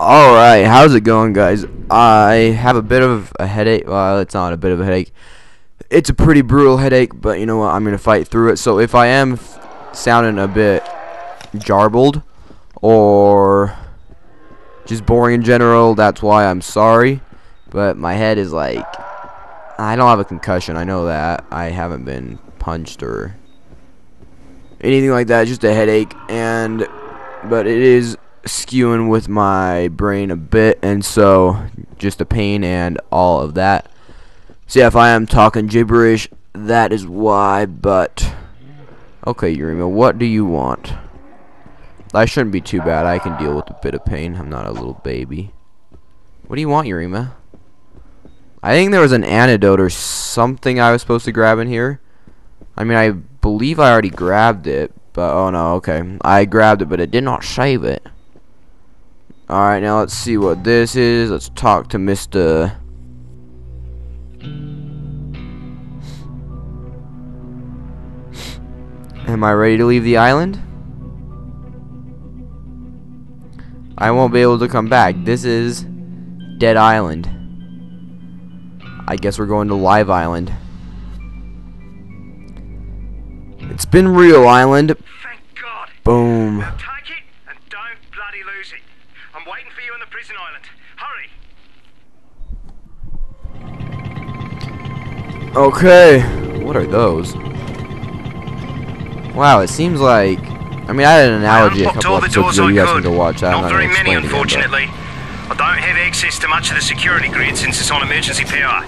Alright, how's it going, guys? I have a bit of a headache. Well, it's not a bit of a headache. It's a pretty brutal headache, but you know what? I'm going to fight through it. So if I am sounding a bit jarbled or just boring in general, that's why I'm sorry. But my head is like... I don't have a concussion, I know that. I haven't been punched or anything like that, just a headache. And... But it is skewing with my brain a bit and so just a pain and all of that. So yeah if I am talking gibberish that is why but okay Yerema what do you want? I shouldn't be too bad. I can deal with a bit of pain. I'm not a little baby. What do you want Yerema? I think there was an antidote or something I was supposed to grab in here. I mean I believe I already grabbed it but oh no okay. I grabbed it but it did not save it Alright, now let's see what this is. Let's talk to Mr. Am I ready to leave the island? I won't be able to come back. This is Dead Island. I guess we're going to Live Island. It's been real, Island. Boom. I'm waiting for you on the prison island. Hurry! Okay. What are those? Wow, it seems like... I mean, I had an analogy a couple episodes ago. You guys can go watch that. Not, not very many, unfortunately. Again, I don't have access to much of the security grid since it's on emergency power.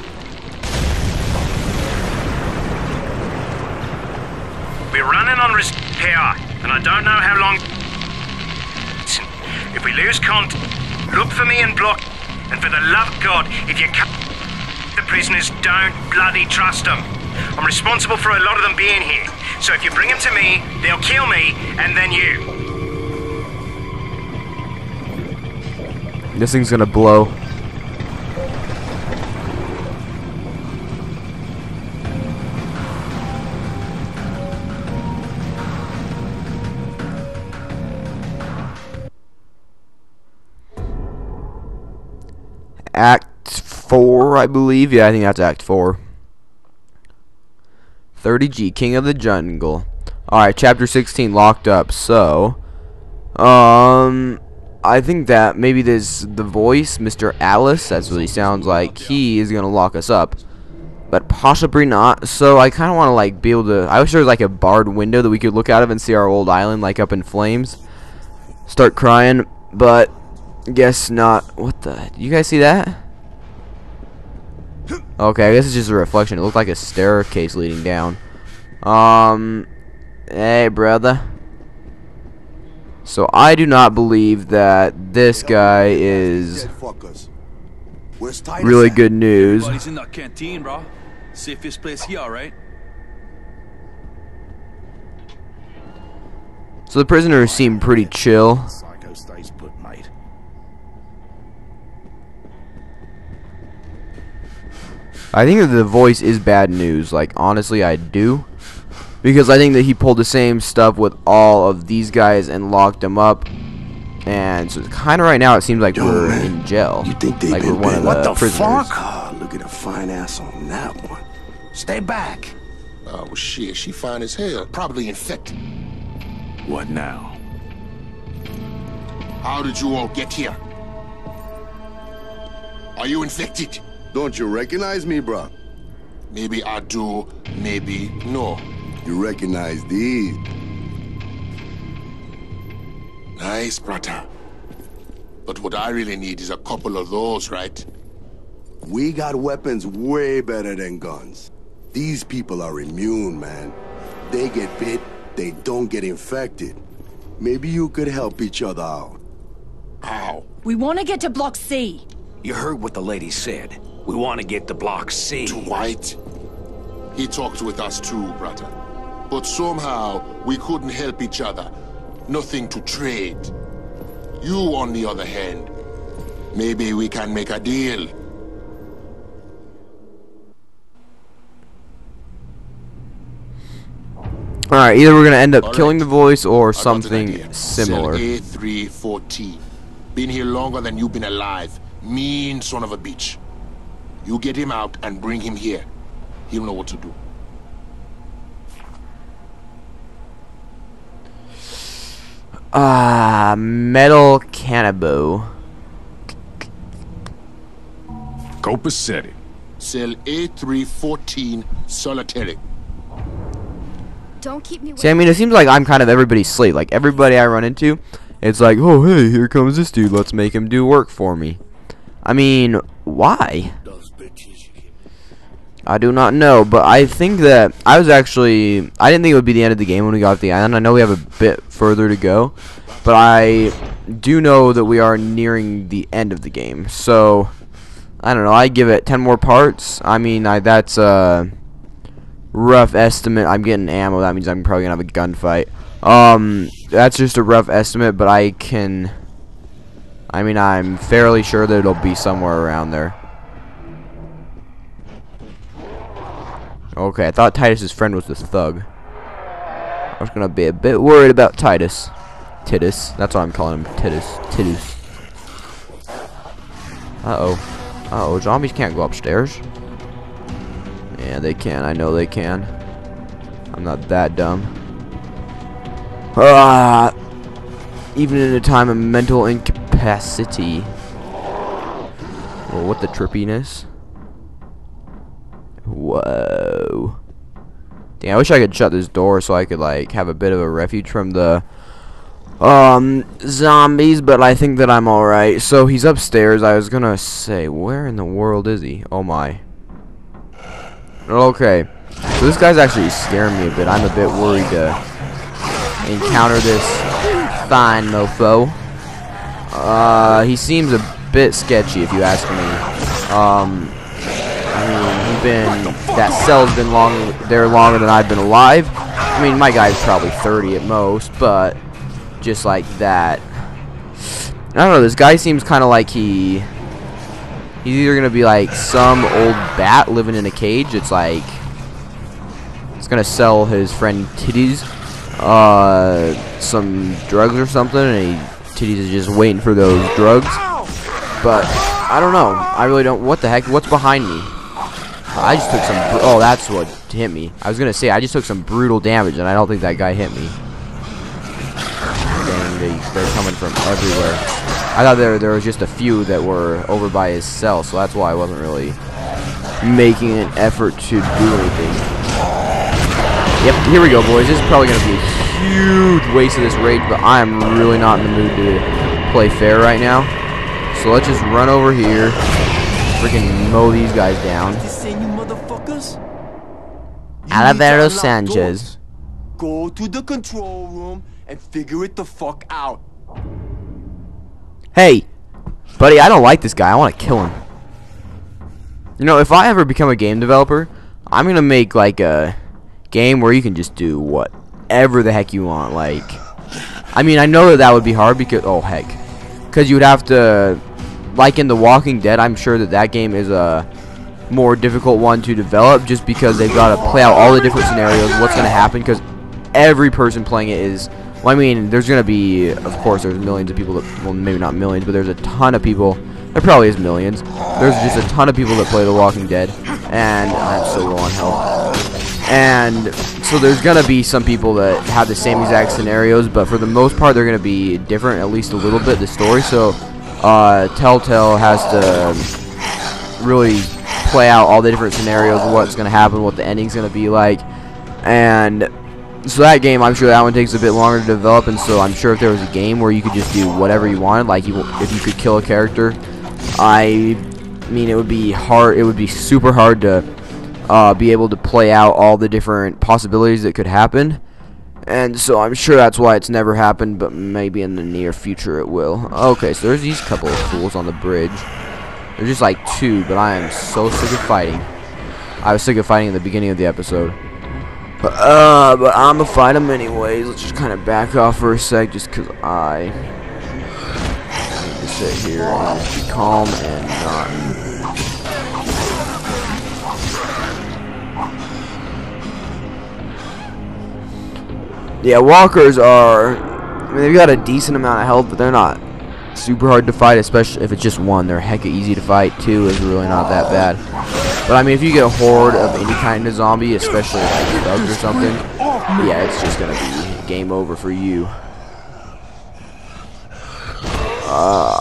We're running on risk power, and I don't know how long... If we lose contact... Look for me and block. And for the love of God, if you cut the prisoners, don't bloody trust them. I'm responsible for a lot of them being here. So if you bring them to me, they'll kill me, and then you. This thing's gonna blow. 4, I believe. Yeah, I think that's Act 4. 30G, King of the Jungle. Alright, Chapter 16, Locked Up. So, um, I think that maybe this, the voice, Mr. Alice, that's what he sounds like, he is going to lock us up. But possibly not. So I kind of want to, like, be able to, I wish there was, like, a barred window that we could look out of and see our old island, like, up in flames. Start crying, but Guess not. What the? You guys see that? Okay, I guess it's just a reflection. It looked like a staircase leading down. Um, hey, brother. So I do not believe that this guy is really good news. in that canteen, bro. Safest place here, right? So the prisoners seem pretty chill. I think that the voice is bad news. Like, honestly, I do. Because I think that he pulled the same stuff with all of these guys and locked them up. And so kind of right now it seems like Yo, we're man. in jail. You think they like we're one the, what the prisoners. fuck? Oh, look at the fine ass on that one. Stay back. Oh, well, shit. She fine as hell. Probably infected. What now? How did you all get here? Are you infected? Don't you recognize me, bro? Maybe I do, maybe no. You recognize these? Nice, brother. But what I really need is a couple of those, right? We got weapons way better than guns. These people are immune, man. They get bit, they don't get infected. Maybe you could help each other out. How? We want to get to Block C. You heard what the lady said. We want to get to Block C. To White? He talked with us too, brother. But somehow, we couldn't help each other. Nothing to trade. You, on the other hand, maybe we can make a deal. Alright, either we're gonna end up All killing right. the voice or something similar. A314. Been here longer than you've been alive. Mean son of a bitch. You get him out and bring him here. He'll know what to do. Ah, metal cannibal. Copacetic. Cell A314 solitary. Don't keep me See, I mean, it seems like I'm kind of everybody's slave. Like, everybody I run into, it's like, oh, hey, here comes this dude. Let's make him do work for me. I mean, why? I do not know, but I think that I was actually I didn't think it would be the end of the game when we got off the island. I know we have a bit further to go, but I do know that we are nearing the end of the game. So I don't know. I give it 10 more parts. I mean, I, that's a rough estimate. I'm getting ammo. That means I'm probably gonna have a gunfight. Um, that's just a rough estimate, but I can. I mean, I'm fairly sure that it'll be somewhere around there. Okay, I thought Titus's friend was the thug. I was gonna be a bit worried about Titus. Titus. That's why I'm calling him Titus. Titus. Uh oh. Uh oh. Zombies can't go upstairs. Yeah, they can. I know they can. I'm not that dumb. Ah. Even in a time of mental incapacity. Well, what the trippiness? Whoa. Dang, I wish I could shut this door so I could, like, have a bit of a refuge from the, um, zombies, but I think that I'm alright. So, he's upstairs. I was gonna say, where in the world is he? Oh, my. Okay. So, this guy's actually scaring me a bit. I'm a bit worried to encounter this fine mofo. Uh, he seems a bit sketchy, if you ask me. Um, I mean, been that cell's been long there longer than I've been alive. I mean, my guy's probably 30 at most, but just like that. I don't know. This guy seems kind of like he he's either gonna be like some old bat living in a cage. It's like he's gonna sell his friend titties uh some drugs or something, and he titties is just waiting for those drugs. But I don't know. I really don't. What the heck? What's behind me? I just took some. oh, that's what hit me. I was gonna say I just took some brutal damage, and I don't think that guy hit me. Dang, they, they're coming from everywhere. I thought there there was just a few that were over by his cell, so that's why I wasn't really making an effort to do anything. Yep, here we go, boys. This is probably gonna be a huge waste of this raid, but I am really not in the mood to play fair right now. So let's just run over here, freaking mow these guys down. Alvaro Sanchez. Go to the control room and figure it the fuck out. Hey, buddy, I don't like this guy. I want to kill him. You know, if I ever become a game developer, I'm gonna make like a game where you can just do whatever the heck you want. Like, I mean, I know that that would be hard because oh heck, because you would have to, like in The Walking Dead. I'm sure that that game is a more difficult one to develop just because they've got to play out all the different scenarios, what's going to happen, because every person playing it is, well, I mean, there's going to be, of course, there's millions of people that, well, maybe not millions, but there's a ton of people, there probably is millions, there's just a ton of people that play The Walking Dead, and I'm so low on health, and so there's going to be some people that have the same exact scenarios, but for the most part, they're going to be different, at least a little bit, the story, so, uh, Telltale has to really play out all the different scenarios, what's going to happen, what the ending's going to be like. And so that game, I'm sure that one takes a bit longer to develop. And so I'm sure if there was a game where you could just do whatever you wanted, like you, if you could kill a character, I mean, it would be hard. It would be super hard to uh, be able to play out all the different possibilities that could happen. And so I'm sure that's why it's never happened, but maybe in the near future it will. Okay, so there's these couple of fools on the bridge. There's just like two, but I am so sick of fighting. I was sick of fighting at the beginning of the episode. But, Uh, but I'm gonna fight them anyways. Let's just kind of back off for a sec, just because I need to sit here and be calm and not. Yeah, walkers are. I mean, they've got a decent amount of health, but they're not super hard to fight, especially if it's just one. They're hecka easy to fight. Two is really not that bad. But I mean, if you get a horde of any kind of zombie, especially like thugs or something, yeah, it's just gonna be game over for you. Uh,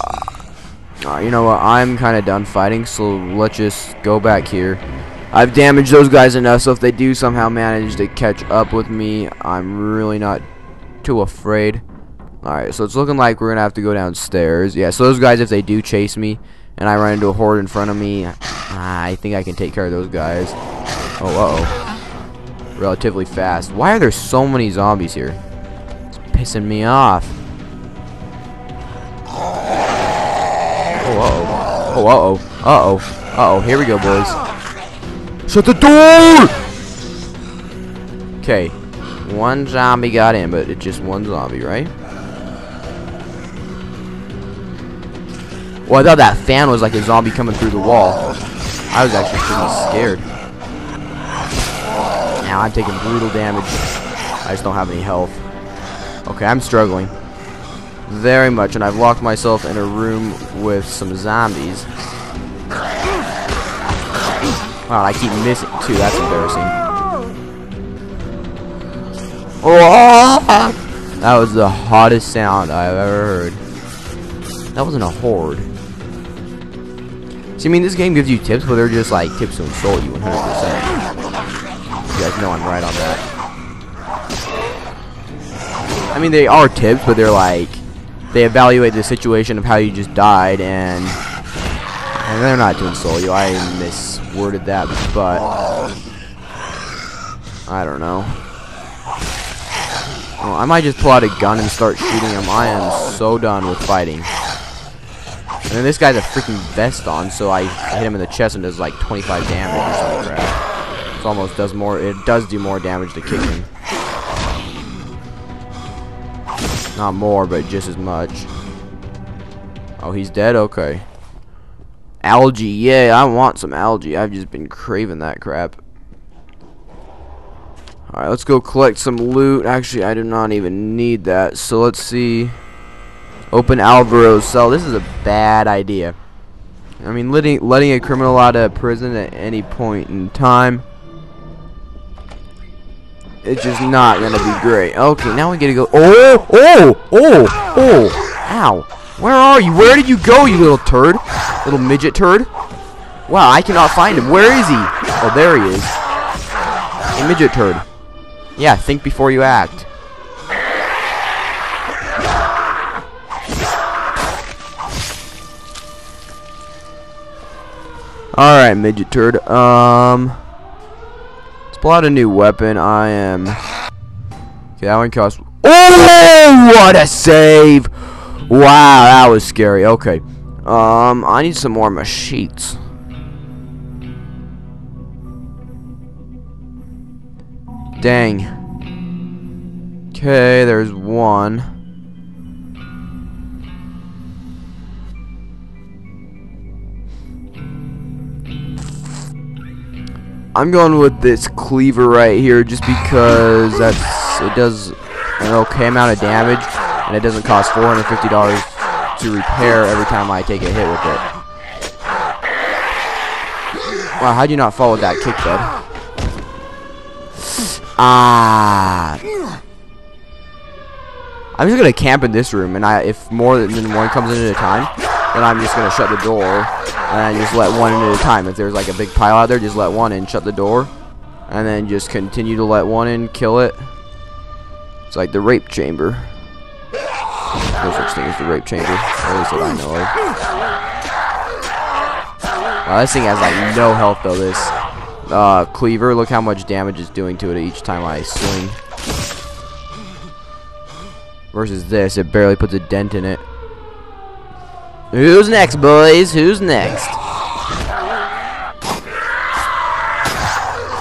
Alright, you know what? I'm kind of done fighting, so let's just go back here. I've damaged those guys enough, so if they do somehow manage to catch up with me, I'm really not too afraid. Alright, so it's looking like we're going to have to go downstairs. Yeah, so those guys, if they do chase me, and I run into a horde in front of me, ah, I think I can take care of those guys. Oh, uh-oh. Relatively fast. Why are there so many zombies here? It's pissing me off. Oh, uh-oh. Oh, uh-oh. Uh-oh. Uh-oh. Here we go, boys. Shut the door! Okay. One zombie got in, but it's just one zombie, right? Well, I thought that fan was like a zombie coming through the wall. I was actually pretty scared. Now I'm taking brutal damage. I just don't have any health. Okay, I'm struggling. Very much, and I've locked myself in a room with some zombies. Wow, I keep missing too. That's embarrassing. Oh! That was the hottest sound I've ever heard. That wasn't a horde. See, I mean, this game gives you tips, but they're just like tips to insult you 100%. You guys know I'm right on that. I mean, they are tips, but they're like, they evaluate the situation of how you just died, and, and they're not to insult you. I misworded that, but I don't know. Oh, I might just pull out a gun and start shooting him. I am so done with fighting. And then this guy's a freaking vest on, so I hit him in the chest and does like 25 damage or something crap. It almost does more. It does do more damage to kick him. Not more, but just as much. Oh, he's dead? Okay. Algae. Yeah, I want some algae. I've just been craving that crap. Alright, let's go collect some loot. Actually, I do not even need that. So let's see. Open Alvaro's cell. This is a bad idea. I mean, letting, letting a criminal out of prison at any point in time. It's just not going to be great. Okay, now we get to go. Oh! Oh! Oh! Oh! Ow. Where are you? Where did you go, you little turd? Little midget turd? Wow, I cannot find him. Where is he? Oh, there he is. A midget turd. Yeah, think before you act. Alright, midget turd. Um, let's pull out a new weapon. I am... Okay, that one costs... Oh, what a save! Wow, that was scary. Okay. Um, I need some more machines. Dang. Okay, there's one. I'm going with this cleaver right here just because that's it does an okay amount of damage and it doesn't cost $450 to repair every time I take a hit with it. Wow, how'd you not follow that kick, bud? Ah. I'm just gonna camp in this room, and I if more than one comes in at a time, then I'm just gonna shut the door and just let one in at a time. If there's like a big pile out there, just let one in, shut the door, and then just continue to let one in, kill it. It's like the rape chamber. No thing as the rape chamber, at least that I know of. Wow, this thing has like no health though. This uh, cleaver. Look how much damage it's doing to it each time I swing. Versus this, it barely puts a dent in it. Who's next, boys? Who's next?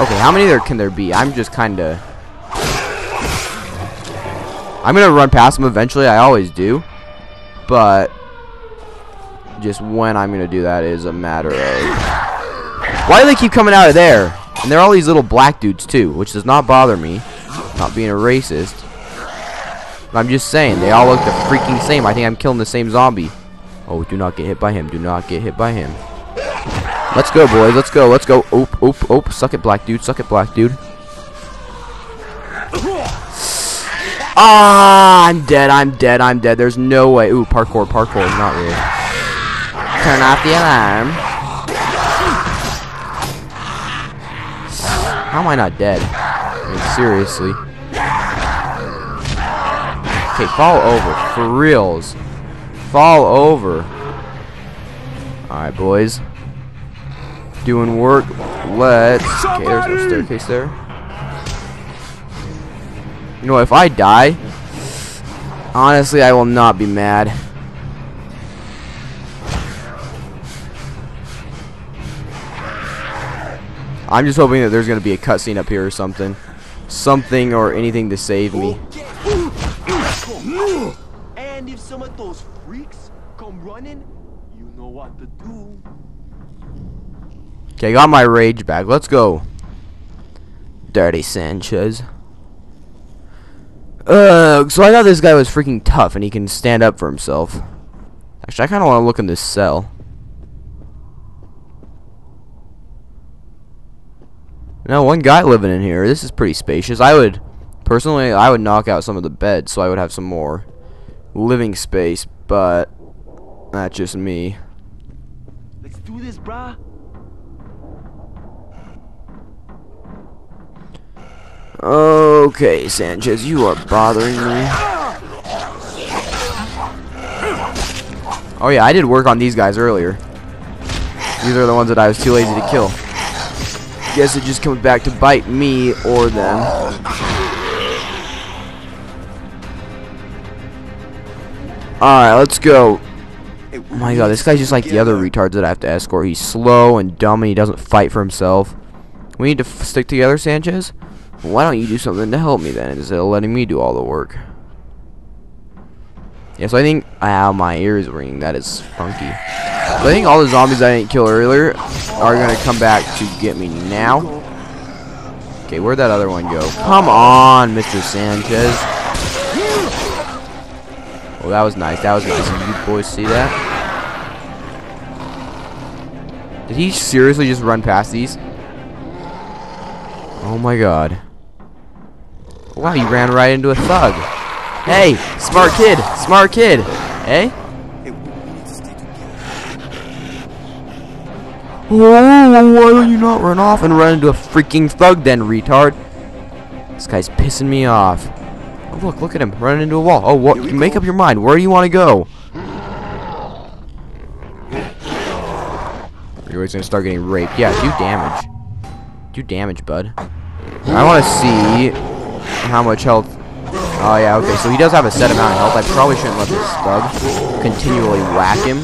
Okay, how many there can there be? I'm just kind of... I'm going to run past them eventually. I always do. But... Just when I'm going to do that is a matter of... Why do they keep coming out of there? And they're all these little black dudes, too. Which does not bother me. Not being a racist. I'm just saying, they all look the freaking same. I think I'm killing the same zombie. Oh, do not get hit by him. Do not get hit by him. Let's go, boys. Let's go. Let's go. Oop, oop, oop. Suck it, black dude. Suck it, black dude. Ah, I'm dead. I'm dead. I'm dead. There's no way. Ooh, parkour, parkour. Not really. Turn off the alarm. How am I not dead? I mean, seriously. Okay, fall over. For reals. Fall over. Alright, boys. Doing work. Let's. Okay, there's no staircase there. You know, if I die, honestly, I will not be mad. I'm just hoping that there's going to be a cutscene up here or something. Something or anything to save me. And if some of those freaks come running, you know what to do. Okay, got my rage back. Let's go. Dirty Sanchez. Uh, so I thought this guy was freaking tough and he can stand up for himself. Actually, I kind of want to look in this cell. No, one guy living in here. This is pretty spacious. I would, personally, I would knock out some of the beds so I would have some more living space, but that's just me. Let's do this, brah. Okay, Sanchez, you are bothering me. Oh yeah, I did work on these guys earlier. These are the ones that I was too lazy to kill. Guess it just comes back to bite me or them. Alright, let's go. Oh my god, this guy's just like the other retards that I have to escort. He's slow and dumb and he doesn't fight for himself. We need to f stick together, Sanchez. Why don't you do something to help me then instead of letting me do all the work? Yeah, so I think ow, my ears ringing. That is funky. So I think all the zombies I didn't kill earlier are gonna come back to get me now. Okay, where'd that other one go? Come on, Mr. Sanchez. Oh, that was nice. That was nice. Did you boys see that? Did he seriously just run past these? Oh my god. Wow, you ran right into a thug. Hey, smart kid, smart kid. Hey? Oh, why don't you not run off and run into a freaking thug then, retard? This guy's pissing me off. Oh, look, look at him, running into a wall. Oh, what? Make up your mind. Where do you want to go? You're always gonna start getting raped. Yeah, do damage. Do damage, bud. I want to see how much health. Oh yeah, okay. So he does have a set amount of health. I probably shouldn't let this thug continually whack him.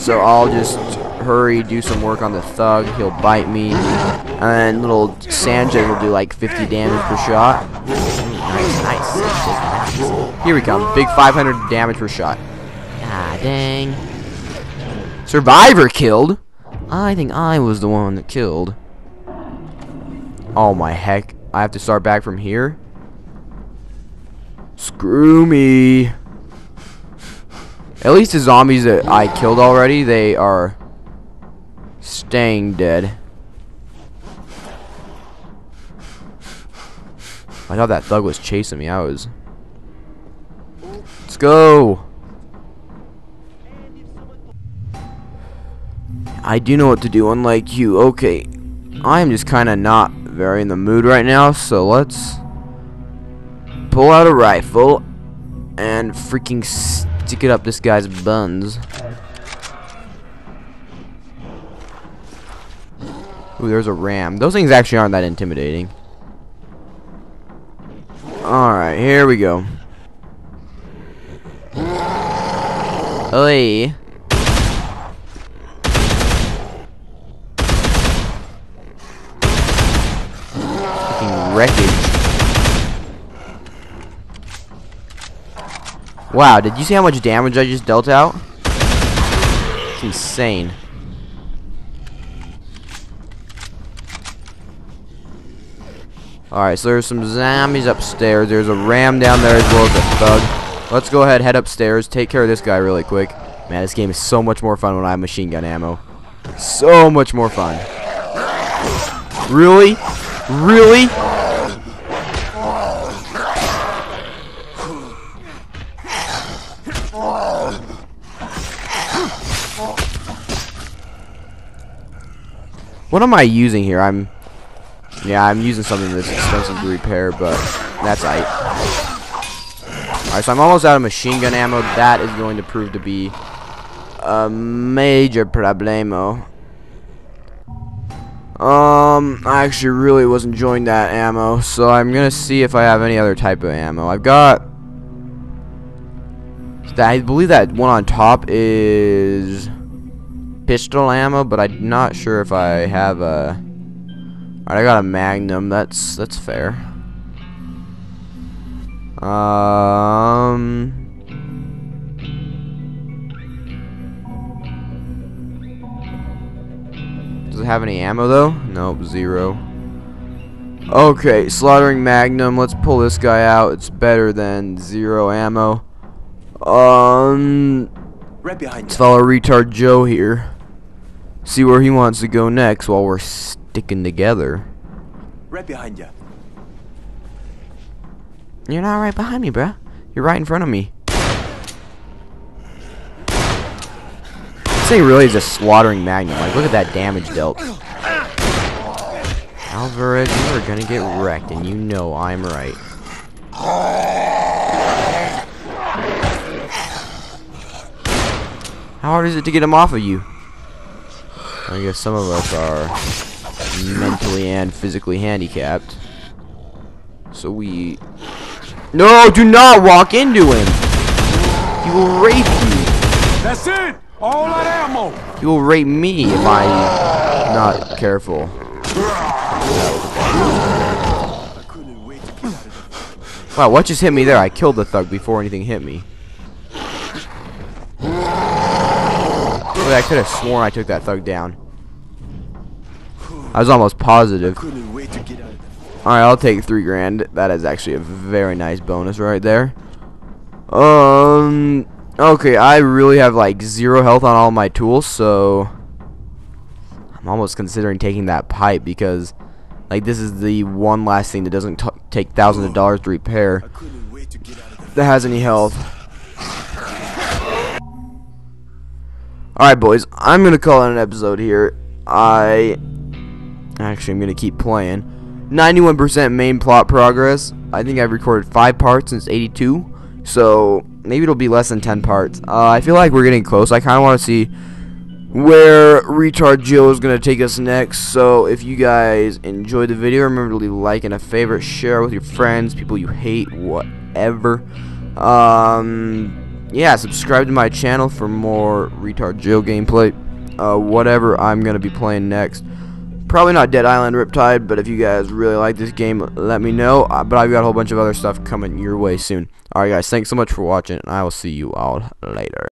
So I'll just hurry, do some work on the thug. He'll bite me, and little Sanjay will do like 50 damage per shot. Nice, nice. nice. Here we come. Big 500 damage per shot. Ah, dang. Survivor killed. I think I was the one that killed. Oh my heck. I have to start back from here? Screw me. At least the zombies that I killed already, they are staying dead. I thought that thug was chasing me. I was... Let's go. I do know what to do, unlike you. Okay. I am just kind of not very in the mood right now, so let's pull out a rifle and freaking stick it up this guy's buns. Ooh, there's a ram. Those things actually aren't that intimidating. Alright, here we go. Oi. Wreckage. Wow, did you see how much damage I just dealt out? It's insane. Alright, so there's some zombies upstairs. There's a ram down there as well as a thug. Let's go ahead, head upstairs, take care of this guy really quick. Man, this game is so much more fun when I have machine gun ammo. So much more fun. Really? Really? Am I using here? I'm yeah, I'm using something that's expensive to repair, but that's aight. Alright, so I'm almost out of machine gun ammo. That is going to prove to be a major problemo. Um, I actually really was enjoying that ammo, so I'm gonna see if I have any other type of ammo. I've got... I believe that one on top is pistol ammo, but I'm not sure if I have a... Alright, I got a Magnum. That's that's fair. Um... Does it have any ammo though? Nope, zero. Okay, slaughtering Magnum. Let's pull this guy out. It's better than zero ammo. Um, Right behind let's you. follow retard Joe here. See where he wants to go next while we're sticking together. Right behind you. You're not right behind me, bruh. You're right in front of me. This thing really is a slaughtering magnum. Like, look at that damage dealt. Alvarez, you are gonna get wrecked, and you know I'm right. How hard is it to get him off of you? I guess some of us are mentally and physically handicapped. So we... No, do not walk into him! He will rape you. That's it! All that ammo! He will rape me if I'm not careful. Couldn't wait to get out of there. Wow, what just hit me there? I killed the thug before anything hit me. I could have sworn I took that thug down. I was almost positive. Alright, I'll take three grand. That is actually a very nice bonus right there. Um, okay, I really have like zero health on all my tools, so I'm almost considering taking that pipe because like this is the one last thing that doesn't take thousands of dollars to repair that has any health. Alright, boys, I'm gonna call it an episode here. I actually I'm gonna keep playing. 91% main plot progress. I think I've recorded five parts since 82, so maybe it'll be less than 10 parts. Uh, I feel like we're getting close. I kind of want to see where Retard Joe is going to take us next. So if you guys enjoyed the video, remember to leave a like and a favorite, share with your friends, people you hate, whatever. Um, yeah, subscribe to my channel for more Retard Joe gameplay. Uh, whatever I'm going to be playing next. Probably not Dead Island Riptide, but if you guys really like this game, let me know. Uh, but I've got a whole bunch of other stuff coming your way soon. Alright guys, thanks so much for watching, and I will see you all later.